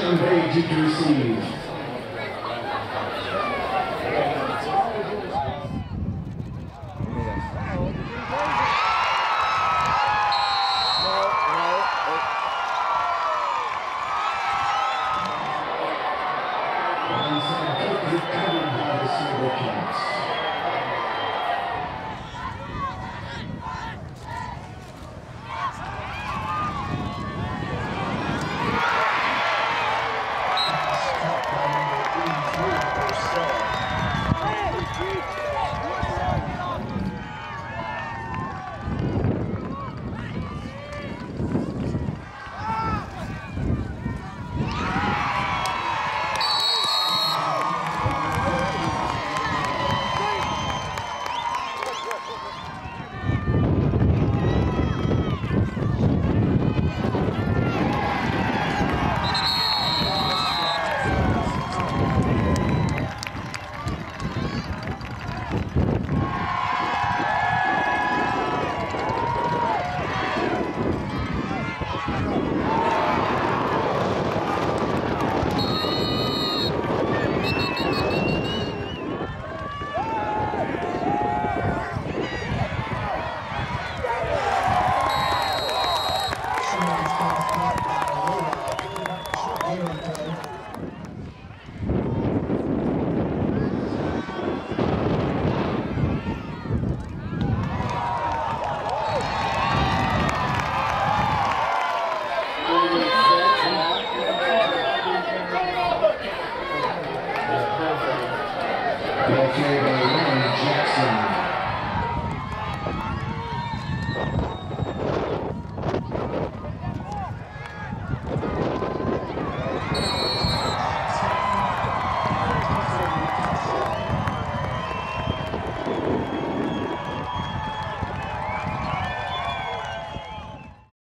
message received. Onside kick receive. by the